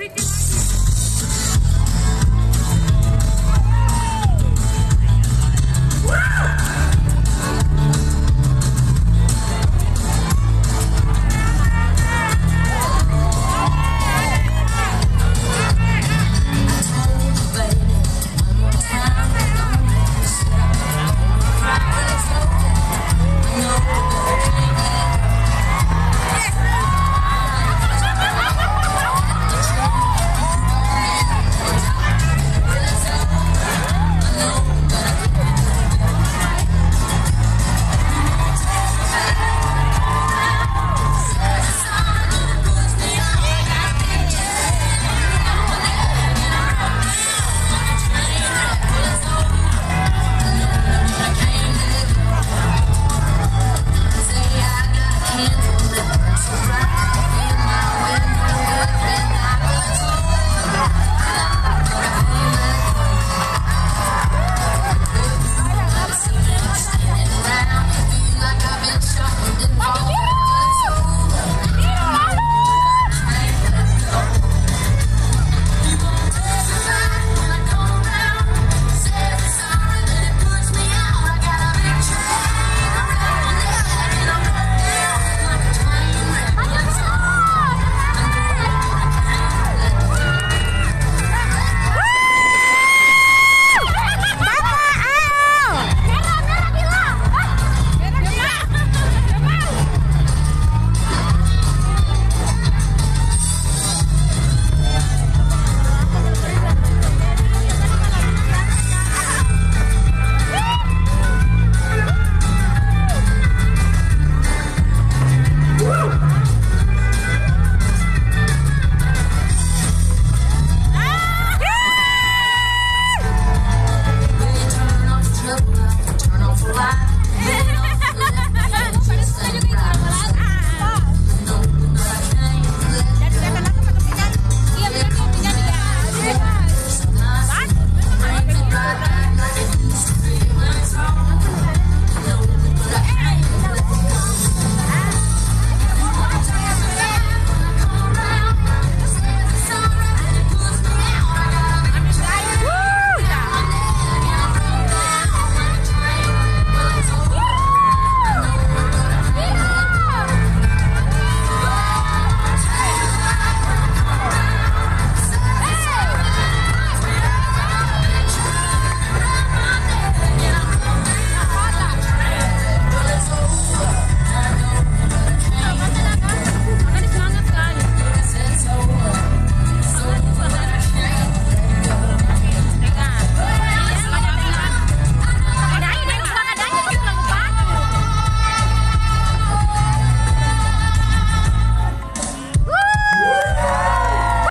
everything I